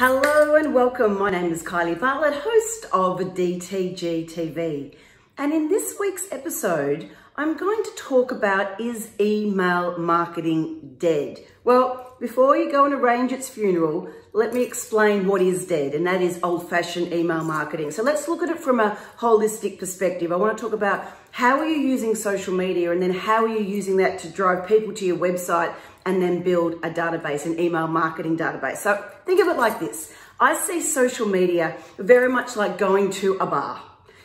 Hello and welcome. My name is Kylie Bartlett, host of DTG TV. And in this week's episode, I'm going to talk about is email marketing dead? Well, before you go and arrange its funeral, let me explain what is dead, and that is old-fashioned email marketing. So let's look at it from a holistic perspective. I want to talk about how are you using social media and then how are you using that to drive people to your website and then build a database, an email marketing database. So think of it like this. I see social media very much like going to a bar.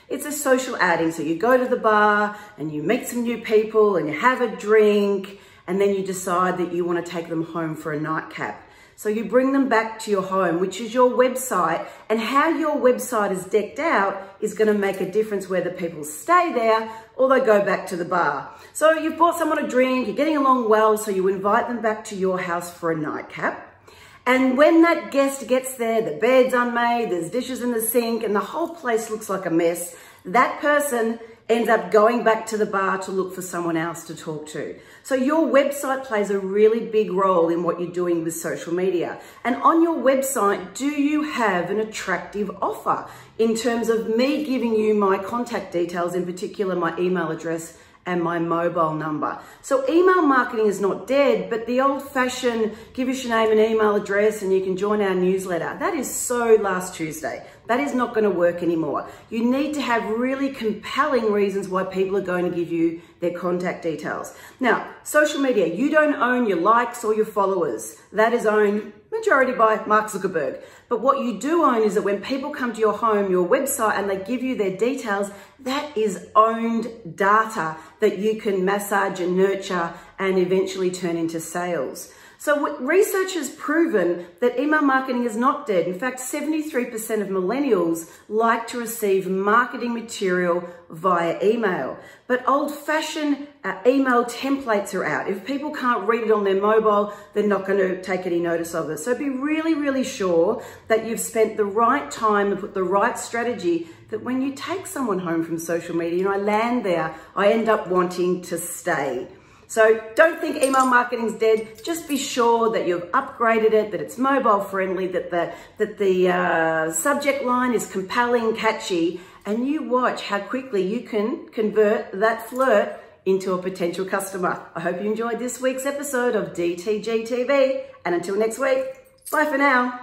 It's a social outing. So you go to the bar and you meet some new people and you have a drink and then you decide that you want to take them home for a nightcap. So you bring them back to your home, which is your website, and how your website is decked out is going to make a difference whether people stay there or they go back to the bar. So you've bought someone a drink, you're getting along well, so you invite them back to your house for a nightcap. And when that guest gets there, the bed's unmade, there's dishes in the sink, and the whole place looks like a mess, that person ends up going back to the bar to look for someone else to talk to. So your website plays a really big role in what you're doing with social media. And on your website, do you have an attractive offer in terms of me giving you my contact details, in particular my email address and my mobile number. So email marketing is not dead, but the old fashioned give us your name and email address and you can join our newsletter. That is so last Tuesday. That is not going to work anymore. You need to have really compelling reasons why people are going to give you their contact details. Now, social media, you don't own your likes or your followers. That is owned majority by Mark Zuckerberg. But what you do own is that when people come to your home, your website, and they give you their details, that is owned data that you can massage and nurture and eventually turn into sales. So research has proven that email marketing is not dead. In fact, 73% of millennials like to receive marketing material via email. But old-fashioned uh, email templates are out. If people can't read it on their mobile, they're not going to take any notice of it. So be really, really sure that you've spent the right time and put the right strategy that when you take someone home from social media and I land there, I end up wanting to stay. So don't think email marketing's dead. Just be sure that you've upgraded it, that it's mobile friendly, that the, that the uh, subject line is compelling, catchy, and you watch how quickly you can convert that flirt into a potential customer. I hope you enjoyed this week's episode of DTG TV. And until next week, bye for now.